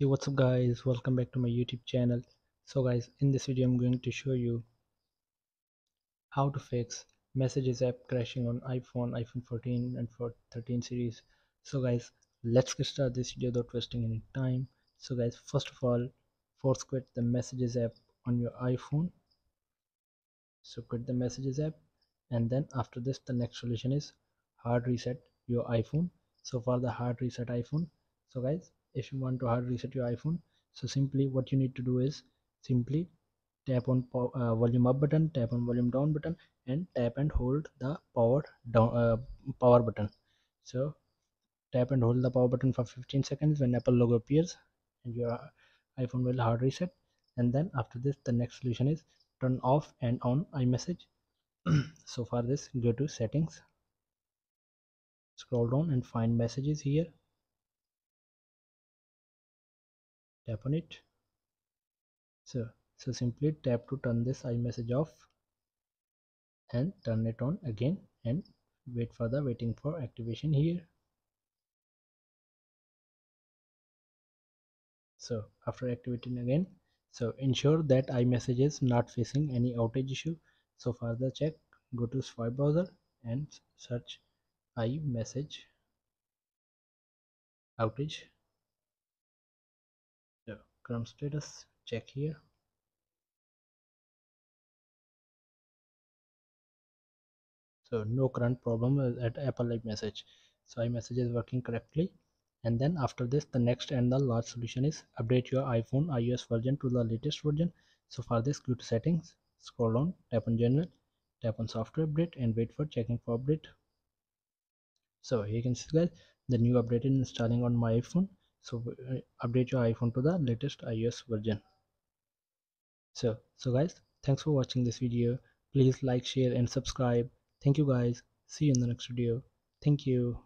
hey what's up guys? Welcome back to my youtube channel. So guys in this video i'm going to show you how to fix messages app crashing on iphone iphone 14 and for 13 series. So guys let's get started. This video without wasting any time. So guys first of all force quit the messages app on your iphone. So quit the messages app. And then after this the next solution is hard reset your iphone. So for the hard reset iphone. So guys if you want to hard reset your iphone. So simply what you need to do is simply tap on uh, volume up button tap on volume down button and tap and hold the power down uh, power button. So tap and hold the power button for 15 seconds when apple logo appears and your iphone will hard reset. And then after this the next solution is turn off and on imessage. So for this go to settings scroll down and find messages here tap on it. So so simply tap to turn this iMessage off and turn it on again and wait for the waiting for activation here. So after activating again so ensure that iMessage is not facing any outage issue. So for the check go to swipe browser and search iMessage outage current status check here. So no current problem at apple message. So iMessage is working correctly. And then after this the next and the last solution is update your iphone ios version to the latest version. So for this go to settings scroll down tap on general tap on software update and wait for checking for update. So you can see guys the new update is installing on my iphone so uh, update your iphone to the latest ios version. So so guys thanks for watching this video. Please like share and subscribe. Thank you guys. See you in the next video. Thank you